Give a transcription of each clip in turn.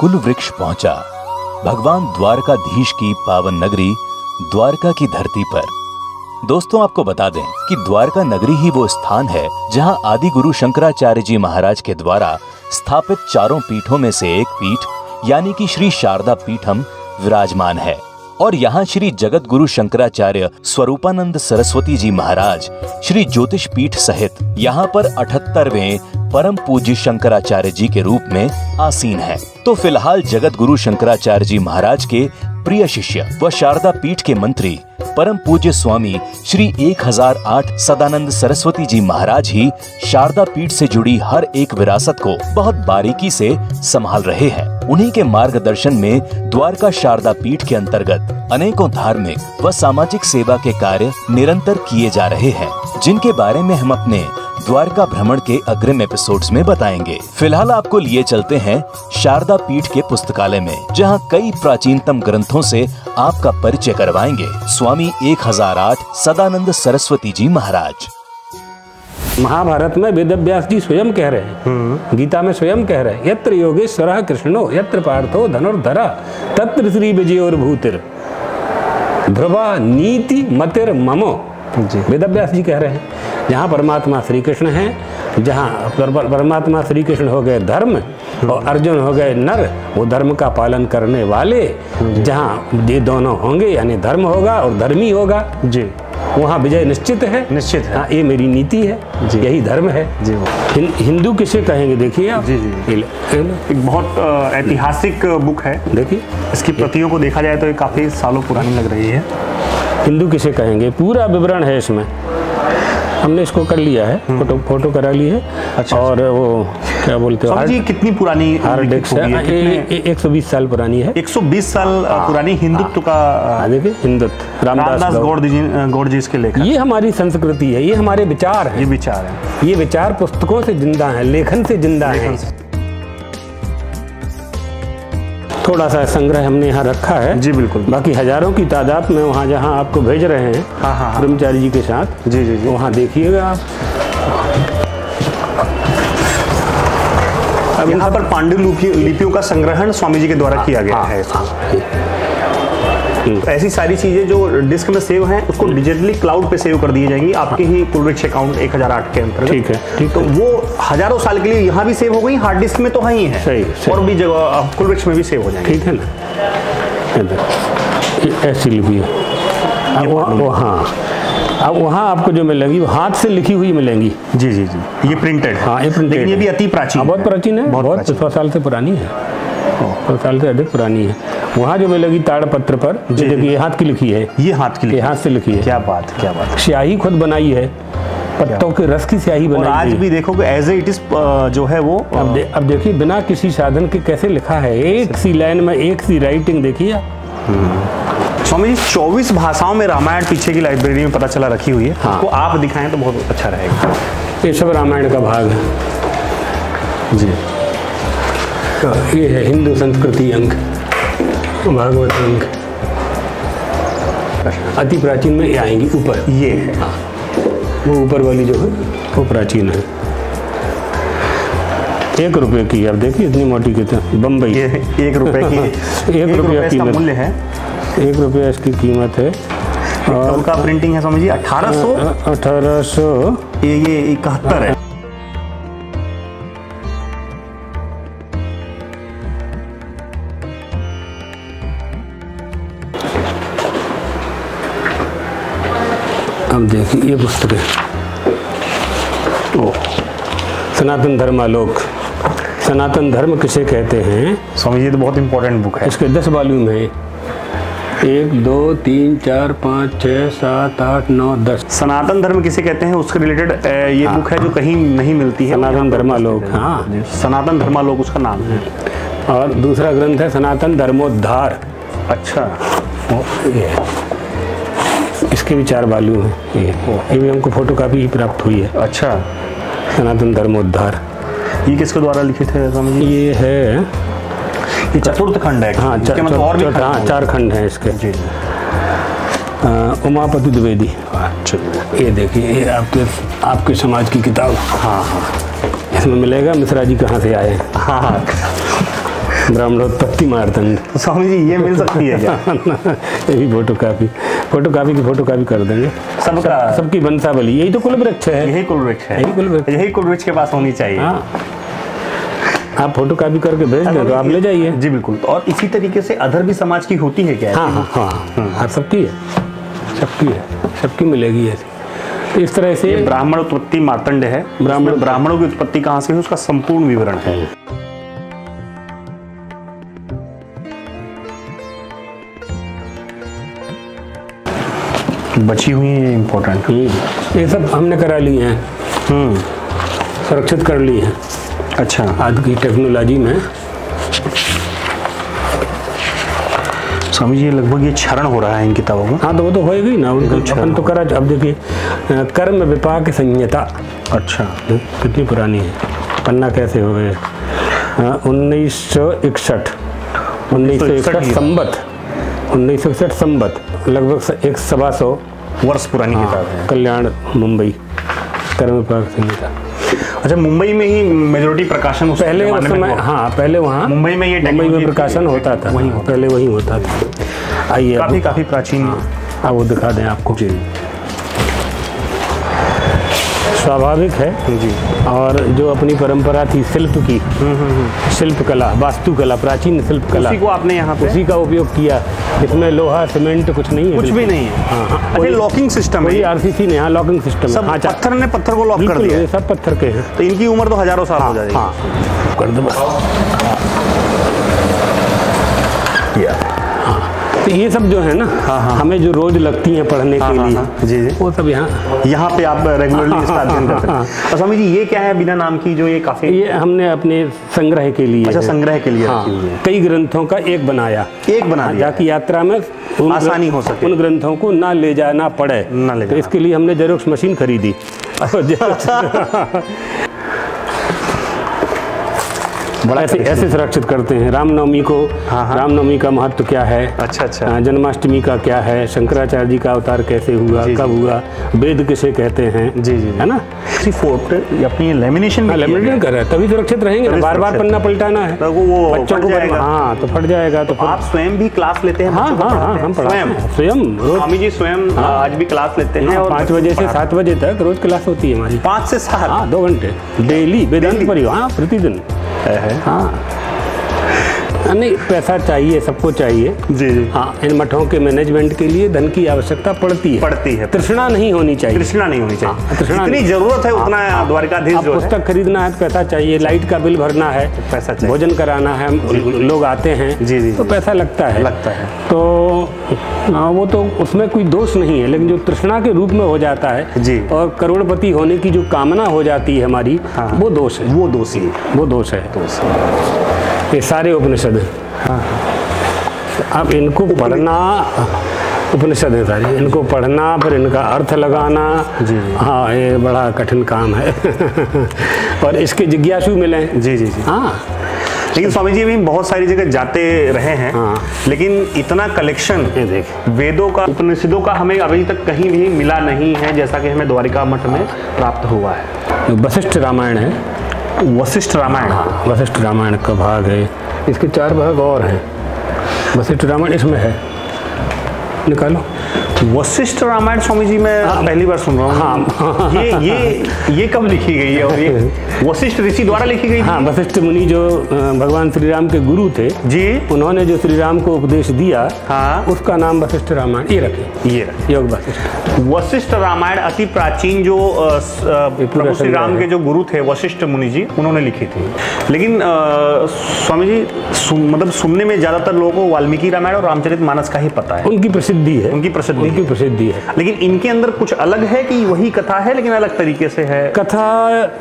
कुल वृक्ष पहुँचा। भगवान द्वारकाधीश की पावन नगरी द्वारका की धरती पर। दोस्तों, आपको बता दें कि द्वारका नगरी ही वो स्थान है जहाँ आदि गुरु शंकराचार्य जी महाराज के द्वारा स्थापित चारों पीठों में से एक पीठ, यानी कि श्री शारदा पीठम, विराजमान है। और यहाँ श्री जगत गुरु शंकराचार्य स्वरूपानंद सरस्वती जी महाराज, श्री ज्योतिष पीठ सहित यहाँ पर अठहत्तरवे परम पूज्य शंकराचार्य जी के रूप में आसीन है। तो फ़िलहाल जगत गुरु शंकराचार्य जी महाराज के प्रिय शिष्य व शारदा पीठ के मंत्री, परम पूज्य स्वामी श्री 1008 सदानंद सरस्वती जी महाराज ही शारदा पीठ से जुड़ी हर एक विरासत को बहुत बारीकी से संभाल रहे हैं। उन्हीं के मार्गदर्शन में द्वारका शारदा पीठ के अंतर्गत अनेकों धार्मिक व सामाजिक सेवा के कार्य निरंतर किए जा रहे हैं, जिनके बारे में हम अपने द्वारका भ्रमण के अग्रिम एपिसोड्स में बताएँगे। फ़िलहाल आपको लिए चलते हैं शारदा पीठ के पुस्तकालय में जहाँ कई प्राचीनतम ग्रंथों से आपका परिचय करवाएँगे। स्वामी 1008 सदानंद सरस्वती जी महाराज। महाभारत में वेदव्यास जी स्वयं कह रहे हैं। गीता में स्वयं कह रहे हैं यत्र योगेश्वर कृष्णो यत्र पार्थो धनुर्धरा तत्र श्री विजयोर भूतिर ध्रुवा नीति मतिर ममो। वेदव्यास जी कह रहे हैं। जहाँ परमात्मा श्री कृष्ण हैं जहाँ परमात्मा श्री कृष्ण हो गए धर्म और अर्जुन हो गए नर वो धर्म का पालन करने वाले जहाँ ये दोनों होंगे यानी धर्म होगा और धर्मी होगा। जी। वहाँ विजय निश्चित है। निश्चित है। हाँ ये मेरी नीति है। जी। यही धर्म है। जी वो। हिं, हिंदू किसे कहेंगे देखिए आप? जी, जी। एक बहुत ऐतिहासिक बुक है। देखिए। इसकी प्रतियों को देखा जाए तो ये काफ़ी सालों पुरानी लग रही है। हिंदू किसे कहेंगे? पूरा विवरण है इसमें। हमने इसको कर लिया है फ़ोटो फ़ोटो करा ली है। अच्छा, और वो क्या बोलते हो जी कितनी पुरानी हार्ड डिस्क है। एक सौ बीस साल पुरानी है। 120 साल अ, पुरानी हिंदुत्व का हाँ देखिए हिंदुत्व। रामदास गौड़। जी गौड़ जी इसके लेखक। ये हमारी संस्कृति है ये हमारे विचार है। ये विचार है। ये विचार पुस्तकों से ज़िंदा है लेखन से ज़िंदा है। थोड़ा सा संग्रह हमने यहाँ रखा है। जी बिल्कुल। बाकी हज़ारों की तादाद में वहाँ जहाँ आपको भेज रहे हैं हाँ, हाँ, हाँ। ब्रह्मचारी जी के साथ जी जी जी। वहाँ देखिएगा आप। अब यहाँ पर पांडुलिपियों लिपियों का संग्रहण स्वामी जी के द्वारा किया गया हाँ, है हम्म। ऐसी सारी चीज़ें जो डिस्क में सेव हैं उसको डिजिटली क्लाउड पे सेव कर दी जाएँगी। आपके ही कुलवृक्ष अकाउंट 1008 के अंतर्गत। ठीक है, ठीक तो वो हज़ारों साल के लिए यहाँ भी सेव हो गई हार्ड डिस्क में तो है ही है। सही, सही। और भी जगह कुलवृक्ष में भी सेव हो जाएँगे। ठीक है ना? ऐसी लिपि है। वहाँ हाँ। अब वहाँ आपको जो मिलेंगी वो हाथ से लिखी हुई मिलेंगी। जी जी जी। ये प्रिंटेड हाँ। ये लेकिन ये भी अति प्राचीन हाँ बहुत प्राचीन है बहुत सौ साल से पुरानी है। सौ साल से अधिक पुरानी है। वहाँ जो मिलेगी ताड़पत्र पर जी, ये हाथ की लिखी है। ये हाथ के ये हाथ से लिखी है। क्या बात क्या बात। स्याही खुद बनाई है। पत्तों के रस की स्याही और बनाई आज भी देखोगे एज इट इज़ जो है वो अब दे, अब देखिए बिना किसी साधन के कैसे लिखा है? एक सी लाइन में एक सी राइटिंग देखिए आप। स्वामी जी चौबीस भाषाओं में रामायण पीछे की लाइब्रेरी में पता चला रखी हुई है। हाँ। तो आप दिखाएँ तो बहुत अच्छा रहेगा। ये सब रामायण का भाग है। जी। तो ये है हिंदू संस्कृति अंक भागवत अंक अति प्राचीन में ये आएँगी ऊपर। ये है। वो ऊपर वाली जो है वो प्राचीन है। एक रुपए की आप देखिए इतनी मोटी कितनी बम्बई ये एक रुपए की। एक रुपया की मूल्य है। एक रुपया इसकी कीमत है। कब का प्रिंटिंग है जी अठारह सौ? अठारह सौ। ये ये इकहत्तर है। अब देखिए ये पुस्तक। है ओ सनातन धर्मालोक सनातन धर्म किसे कहते हैं? स्वामी जी ये तो बहुत इंपॉर्टेंट बुक है। इसके दस वॉल्यूम है। एक दो तीन चार पाँच छः सात आठ नौ दस। सनातन धर्म किसे कहते हैं? उसके रिलेटेड ये बुक है जो कहीं नहीं मिलती है। सनातन धर्मालोक, हाँ। सनातन धर्मालोक उसका नाम है। और दूसरा ग्रंथ है सनातन धर्मोद्धार। अच्छा। ये। है। इसके भी चार वॉल्यूम है। ये ये भी हमको फ़ोटो कापी ही प्राप्त हुई है। अच्छा। सनातन धर्मोद्धार ये किसके द्वारा लिखित है स्वामी ये है ये चतुर्थ खंड है। हाँ इसके चा, मतलब और भी हाँ चार खंड हैं इसके। जी उमापति द्विवेदी। ये देखिए ये आपके आपके समाज की किताब। हाँ हाँ। इसमें मिलेगा मिश्रा जी कहाँ से आए हाँ हाँ। ब्राह्मणोत्पत्ति मार्तंड तो स्वामी जी ये मिल सकती है क्या? ये भी फ़ोटो कापी। फ़ोटो कापी की फ़ोटो कापी कर देंगे। सबका सबकी वंशावली यही तो कुल वृक्ष है। यही कुल वृक्ष है। यही कुल वृक्ष। यही कुल वृक्ष के पास होनी चाहिए। हाँ। आप फ़ोटो कापी करके भेज दें तो आप ले जाइए। जी बिल्कुल। और इसी तरीके से अधर भी समाज की होती है क्या? हाँ हाँ हाँ हाँ। सबकी है। सबकी है। सबकी मिलेगी ऐसी। तो इस तरह से ब्राह्मण उत्पत्ति मार्तंड है। ब्राह्मण ब्राह्मणों की उत्पत्ति कहाँ से है उसका संपूर्ण विवरण है। बची हुई है इम्पोर्टेंट हम्म, ये सब हमने करा लिए हैं। हम्म। सुरक्षित कर लिए हैं। अच्छा। आज की टेक्नोलॉजी में। स्वामी जी लगभग ये क्षरण हो रहा है इन किताबों में। हाँ तो वो तो होएगा ही ना। उनका अपन तो करा अब देखिए कर्म विपाक संहिता। अच्छा। कितनी पुरानी है। पन्ना कैसे हो गए? उन्नीस सौ इकसठ। उन्नीस सौ इकसठ संबत। उन्नीस सौ इकसठ संबत। लगभग एक सवा सौ वर्ष पुरानी किताब है। कल्याण मुंबई कर्म पर संहिता अच्छा मुंबई में ही मेजोरिटी प्रकाशन उस पहले उस समय हाँ पहले वहाँ मुंबई में ये मुंबई में प्रकाशन होता था। वहीं हाँ, पहले वही होता था। आइए काफ़ी काफ़ी प्राचीन अब वो दिखा दें आपको। जी। स्वाभाविक है। जी। और जो अपनी परंपरा थी शिल्प की शिल्प कला वास्तु कला प्राचीन शिल्प कला उसी को आपने यहाँ पे उसी का उपयोग किया। इसमें लोहा सीमेंट कुछ नहीं है कुछ भी नहीं है। हाँ, हाँ, अच्छा लॉकिंग सिस्टम है आरसीसी ने यहाँ लॉकिंग सिस्टम सब हाँ, पत्थर ने पत्थर को लॉक कर दिया। है। सब पत्थर के हैं। तो इनकी उम्र तो हज़ारों साल हो जाएगी। हाँ। कर दो बस। तो ये सब जो है ना हमें जो रोज लगती हैं पढ़ने हाँ, के हाँ, लिए हाँ, जी, जी। वो सब यहाँ। यहाँ पे आप रेगुलरली इसका अध्ययन करते हैं। और स्वामी जी ये क्या है बिना नाम की जो ये काफ़ी ये हमने अपने संग्रह के लिए अच्छा संग्रह के लिए हाँ, है। कई ग्रंथों का एक बनाया। एक बना दिया। ताकि यात्रा में आसानी हो सके। उन ग्रंथों को ना ले जाना पड़े ना ले तो इसके लिए हमने जेरोक्स मशीन खरीदी। और बड़ा ऐसे ऐसे सुरक्षित करते हैं। रामनवमी को हाँ, हाँ। रामनवमी का महत्व क्या है? अच्छा अच्छा। हाँ, जन्माष्टमी का क्या है? शंकराचार्य जी का अवतार कैसे हुआ? कब हुआ? वेद किसे कहते हैं? जी, जी। है ना? इसी फोर्ट अपनी लेमिनेशन हाँ, लेमिनेशन कर रहा है तभी सुरक्षित रहेंगे बार बार पन्ना पलटाना है। तो वो- बच्चों को। हाँ तो फट जाएगा तो आप स्वयं भी क्लास लेते हैं हाँ हाँ हाँ हम पढ़ाते स्वयं? हैं। स्वयं स्वामी जी स्वयं आज भी क्लास लेते हैं और पाँच बजे से सात बजे तक रोज क्लास होती है हमारी। पाँच से सात? हाँ दो घंटे। डेली वेदांत परिवार हाँ प्रतिदिन। है हाँ। हाँ, नहीं पैसा चाहिए सबको चाहिए। जी जी। हाँ इन मठों के मैनेजमेंट के लिए धन की आवश्यकता पड़ती है। पड़ती है। तृष्णा नहीं होनी चाहिए। तृष्णा नहीं होनी हाँ, चाहिए तृष्णा जितनी नहीं। ज़रूरत है उतना द्वारिकाधीश जो है। पुस्तक खरीदना है तो पैसा चाहिए लाइट का बिल भरना है पैसा चाहिए। भोजन कराना है लोग आते हैं जी, जी, तो पैसा लगता है। लगता है। तो हाँ, वो तो उसमें कोई दोष नहीं है लेकिन जो तृष्णा के रूप में हो जाता है जी। और करोड़पति होने की जो कामना हो जाती है हमारी हाँ। वो दोष है। वो दोषी है वो दोष है। ये सारे उपनिषद। हैं। अब इनको पढ़ना उपनिषद है सारी। इनको पढ़ना फिर इनका अर्थ लगाना। जी। हाँ ये बड़ा कठिन काम है। और इसके जिज्ञासु मिले। जी जी जी। हाँ। लेकिन स्वामी जी भी बहुत सारी जगह जाते रहे हैं हाँ। लेकिन इतना कलेक्शन ये देख। वेदों का उपनिषदों का हमें अभी तक कहीं भी मिला नहीं है जैसा कि हमें द्वारिका मठ में प्राप्त हुआ है। वशिष्ठ रामायण है। वशिष्ठ रामायण। हाँ वशिष्ठ रामायण का भाग है। इसके चार भाग और हैं। वशिष्ठ रामायण इसमें है। निकालो। वशिष्ठ रामायण स्वामी जी मैं हाँ, पहली बार सुन रहा हूँ। हाँ। ये ये ये कब लिखी गई है और ये वशिष्ठ ऋषि द्वारा लिखी गई हाँ वशिष्ठ मुनि जो भगवान श्री राम के गुरु थे जी। उन्होंने जो श्री राम को उपदेश दिया हाँ। उसका नाम वशिष्ठ रामायण ये रखे। ये रहा। योग वशिष्ठ। वशिष्ठ रामायण अति प्राचीन जो प्रभु श्री राम के जो गुरु थे वशिष्ठ मुनि जी उन्होंने लिखी थी। लेकिन स्वामी जी मतलब सुनने में ज़्यादातर लोगों को वाल्मीकि रामायण और रामचरित मानस का ही पता है। उनकी प्रसिद्धि है। उनकी प्रसिद्धि उनकी है। प्रसिद्धि है। लेकिन इनके अंदर कुछ अलग है कि वही कथा है लेकिन अलग तरीके से है? कथा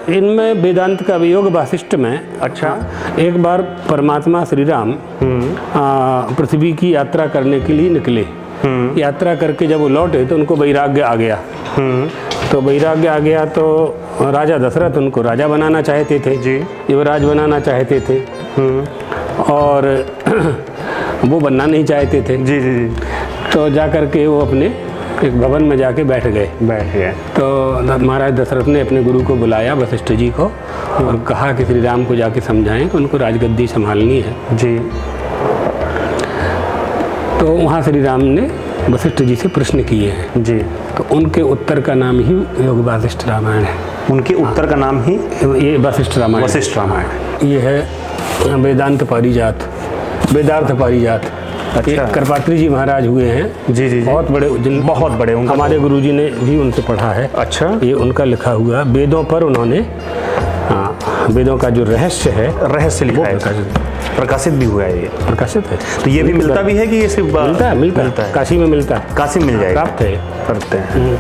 इनमें वेदांत का योग वाशिष्ठ में। अच्छा। एक बार परमात्मा श्री राम पृथ्वी की यात्रा करने के लिए निकले। यात्रा करके जब वो लौटे तो उनको वैराग्य आ गया। तो वैराग्य आ गया तो राजा दशरथ उनको राजा बनाना चाहते थे। जी। युवराज बनाना चाहते थे। और वो बनना नहीं चाहते थे। जी जी जी। तो जा कर के वो अपने एक भवन में जाके बैठ गए। बैठ गए। तो महाराज दशरथ ने अपने गुरु को बुलाया वशिष्ठ जी को और कहा कि श्री राम को जाके समझाएँ कि उनको राजगद्दी संभालनी है। जी। तो वहाँ श्री राम ने वशिष्ठ जी से प्रश्न किए हैं। जी। तो उनके उत्तर का नाम ही योग वासिष्ठ रामायण है। उनके उत्तर का नाम ही ये वशिष्ठ रामायण वशिष्ठ रामायण ये है वेदांत पारिजात वेदार्थ पारिजात। अच्छा। एक जी महाराज हुए हैं। जी, जी, जी। बहुत बड़े जिन बहुत बड़े उनका हमारे गुरुजी ने भी उनसे पढ़ा है। अच्छा। ये उनका लिखा हुआ वेदों पर उन्होंने हाँ, वेदों का जो रहस्य है रहस्य लिखा है। प्रकाशित। प्रकाशित भी हुआ है ये। प्रकाशित है। तो ये भी मिलता भी है कि ये सिर्फ़ मिलता है मिलता, है। काशी में मिलता है। काशी में मिल जाएगा। प्राप्त है। करते हैं।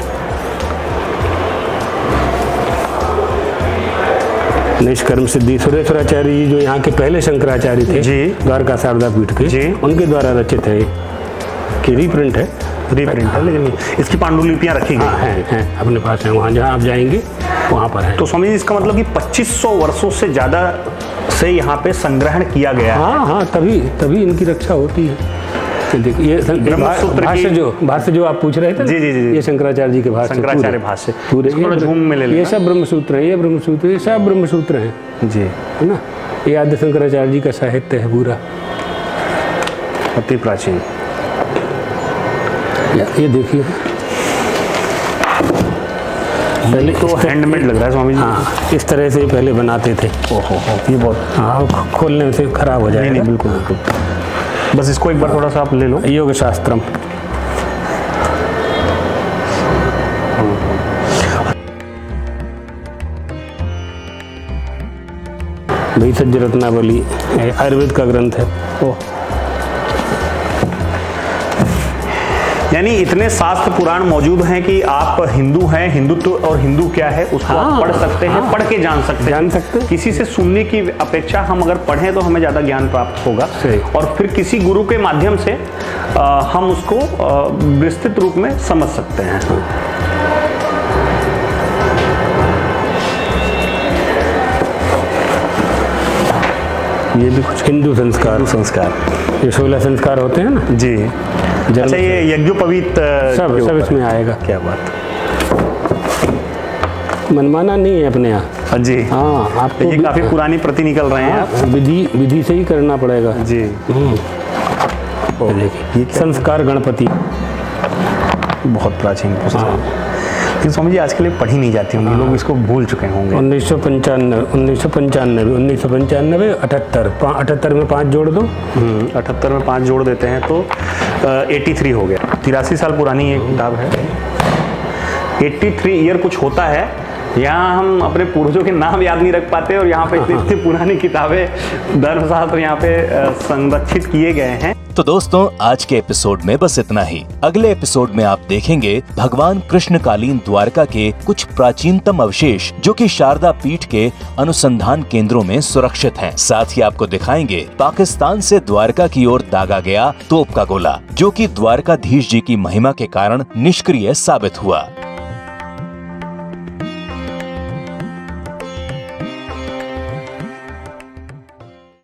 निष्कर्म सिद्धि सुरेश्वराचार्य जी जो यहाँ के पहले शंकराचार्य थे जी। द्वारका शारदा पीठ के जी। उनके द्वारा रचित है कि रीप्रिंट है। रीप्रिंट है लेकिन इसकी पांडुलिपियाँ रखी गई। हाँ हैं हैं अपने पास है वहाँ जहाँ आप जाएँगे वहाँ पर है। तो स्वामी जी इसका मतलब कि 2500 वर्षों से ज़्यादा से यहाँ पे संग्रहण किया गया हाँ हाँ तभी तभी इनकी रक्षा होती है। ये भाष्य जो भाष्य जो आप पूछ रहे थे जी, जी, जी। ये शंकराचार्य जी के भाष्य शंकराचार्य भाष्य। पूरे झूम में ले ये सब ब्रह्म सूत्र है ये ब्रह्म सूत्र ये सब ब्रह्म सूत्र हैं। जी। है ना? ये आद्य शंकराचार्य जी का साहित्य है पूरा। अति प्राचीन। ये देखिए पहले तो हैंडमेड लग रहा है स्वामी जी। हाँ इस तरह से पहले बनाते थे। ओहो हो ये बहुत हाँ खोलने से खराब हो नहीं नहीं बिल्कुल बिल्कुल। बस इसको एक बार थोड़ा सा आप ले लो। योग शास्त्रम सज्ज रत्नावली आयुर्वेद का ग्रंथ है। ओह। यानी इतने शास्त्र पुराण मौजूद हैं कि आप हिंदू हैं हिंदुत्व और हिंदू क्या है उसको हाँ, आप पढ़ सकते हैं हाँ। पढ़ के जान सकते हैं। जान सकते हैं। किसी से सुनने की अपेक्षा हम अगर पढ़ें तो हमें ज़्यादा ज्ञान प्राप्त होगा। और फिर किसी गुरु के माध्यम से आ, हम उसको विस्तृत रूप में समझ सकते हैं। ये भी कुछ हिंदू संस्कार। संस्कार। ये सोलह संस्कार होते हैं ना? जी। अच्छा ये यज्ञोपवीत सब सब इसमें आएगा। क्या बात। मनमाना नहीं है अपने यहाँ। हाँ जी। हाँ आपको ये काफ़ी पुरानी प्रति निकल रहे हैं हाँ, विधि विधि से ही करना पड़ेगा। जी। हम्म। ये देखिए संस्कार गणपति। बहुत प्राचीन पुस्तक। हाँ। लेकिन स्वामी जी आजकल ये पढ़ी नहीं जाती होंगी लोग इसको भूल चुके होंगे। उन्नीस सौ पंचानवे उन्नीस सौ पंचानवे उन्नीस सौ पंचानवे अठहत्तर। अठहत्तर में पाँच जोड़ दो। अठहत्तर में पाँच जोड़ देते हैं तो एटी थ्री हो गया। तिरासी साल पुरानी ये किताब है। एट्टी थ्री ईयर कुछ होता है यहाँ हम अपने पूर्वजों के नाम याद नहीं रख पाते और यहाँ पे इतनी इतनी पुरानी किताबें धर्मशास्त्र यहाँ पे संरक्षित किए गए हैं। तो दोस्तों, आज के एपिसोड में बस इतना ही अगले एपिसोड में आप देखेंगे भगवान कृष्णकालीन द्वारका के कुछ प्राचीनतम अवशेष, जो कि शारदा पीठ के अनुसंधान केंद्रों में सुरक्षित हैं। साथ ही आपको दिखाएँगे, पाकिस्तान से द्वारका की ओर दागा गया तोप का गोला, जो कि द्वारकाधीश जी की महिमा के कारण निष्क्रिय साबित हुआ